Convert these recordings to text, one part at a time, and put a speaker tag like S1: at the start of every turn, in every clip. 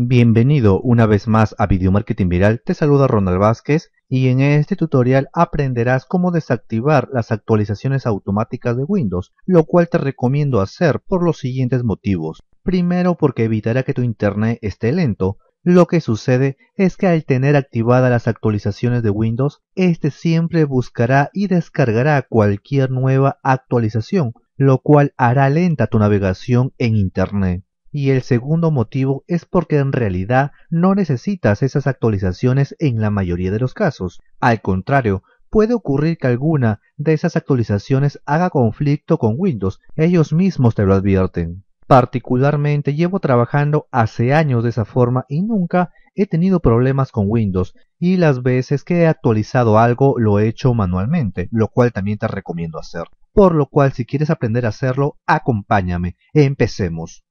S1: Bienvenido una vez más a Video Marketing Viral, te saluda Ronald Vázquez y en este tutorial aprenderás cómo desactivar las actualizaciones automáticas de Windows, lo cual te recomiendo hacer por los siguientes motivos. Primero porque evitará que tu internet esté lento, lo que sucede es que al tener activadas las actualizaciones de Windows, este siempre buscará y descargará cualquier nueva actualización, lo cual hará lenta tu navegación en Internet. Y el segundo motivo es porque en realidad no necesitas esas actualizaciones en la mayoría de los casos. Al contrario, puede ocurrir que alguna de esas actualizaciones haga conflicto con Windows, ellos mismos te lo advierten. Particularmente llevo trabajando hace años de esa forma y nunca he tenido problemas con Windows y las veces que he actualizado algo lo he hecho manualmente, lo cual también te recomiendo hacer. Por lo cual si quieres aprender a hacerlo, acompáñame. Empecemos.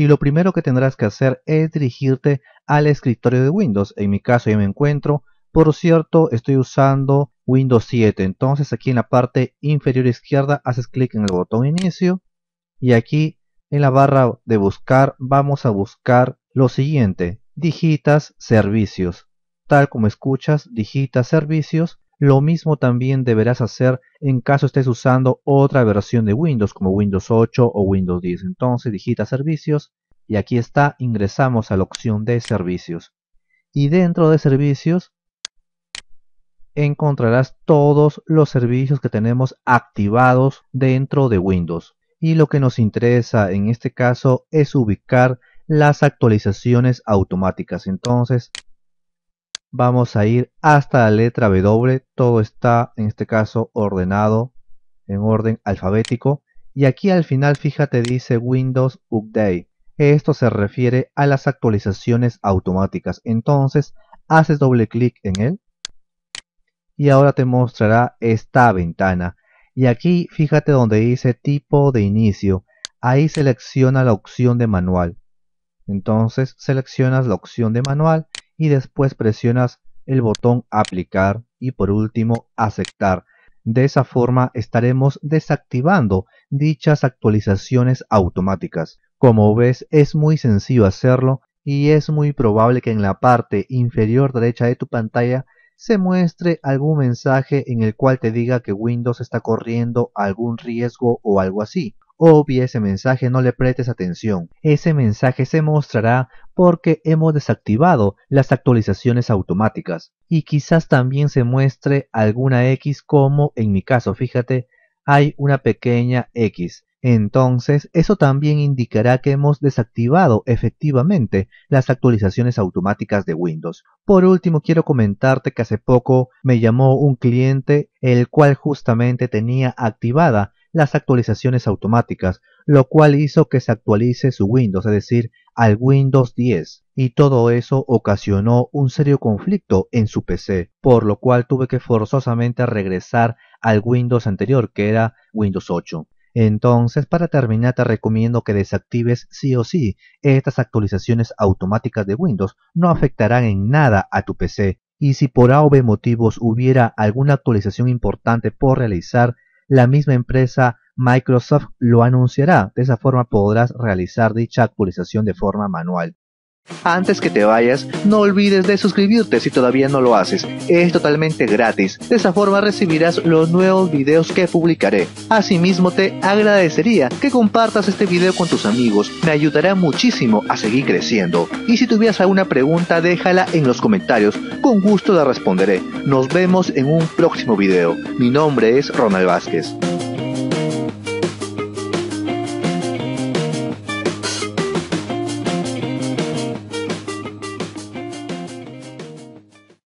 S1: Y lo primero que tendrás que hacer es dirigirte al escritorio de Windows. En mi caso ya me encuentro, por cierto, estoy usando Windows 7. Entonces aquí en la parte inferior izquierda haces clic en el botón inicio y aquí en la barra de buscar vamos a buscar lo siguiente, digitas servicios. Tal como escuchas, digitas servicios lo mismo también deberás hacer en caso estés usando otra versión de Windows como Windows 8 o Windows 10. Entonces digita servicios y aquí está, ingresamos a la opción de servicios. Y dentro de servicios encontrarás todos los servicios que tenemos activados dentro de Windows. Y lo que nos interesa en este caso es ubicar las actualizaciones automáticas. Entonces vamos a ir hasta la letra W. Todo está en este caso ordenado en orden alfabético. Y aquí al final fíjate dice Windows Update. Esto se refiere a las actualizaciones automáticas. Entonces haces doble clic en él. Y ahora te mostrará esta ventana. Y aquí fíjate donde dice tipo de inicio. Ahí selecciona la opción de manual. Entonces seleccionas la opción de manual y después presionas el botón aplicar y por último aceptar. De esa forma estaremos desactivando dichas actualizaciones automáticas. Como ves es muy sencillo hacerlo y es muy probable que en la parte inferior derecha de tu pantalla se muestre algún mensaje en el cual te diga que Windows está corriendo algún riesgo o algo así. Obvia ese mensaje, no le prestes atención. Ese mensaje se mostrará porque hemos desactivado las actualizaciones automáticas. Y quizás también se muestre alguna X como en mi caso, fíjate, hay una pequeña X. Entonces, eso también indicará que hemos desactivado efectivamente las actualizaciones automáticas de Windows. Por último, quiero comentarte que hace poco me llamó un cliente el cual justamente tenía activada las actualizaciones automáticas, lo cual hizo que se actualice su Windows, es decir, al Windows 10, y todo eso ocasionó un serio conflicto en su PC, por lo cual tuve que forzosamente regresar al Windows anterior, que era Windows 8. Entonces, para terminar, te recomiendo que desactives sí o sí estas actualizaciones automáticas de Windows. No afectarán en nada a tu PC. Y si por A motivos hubiera alguna actualización importante por realizar, la misma empresa Microsoft lo anunciará. De esa forma podrás realizar dicha actualización de forma manual. Antes que te vayas, no olvides de suscribirte si todavía no lo haces. Es totalmente gratis. De esa forma recibirás los nuevos videos que publicaré. Asimismo, te agradecería que compartas este video con tus amigos. Me ayudará muchísimo a seguir creciendo. Y si tuvieras alguna pregunta, déjala en los comentarios. Con gusto la responderé. Nos vemos en un próximo video. Mi nombre es Ronald Vázquez.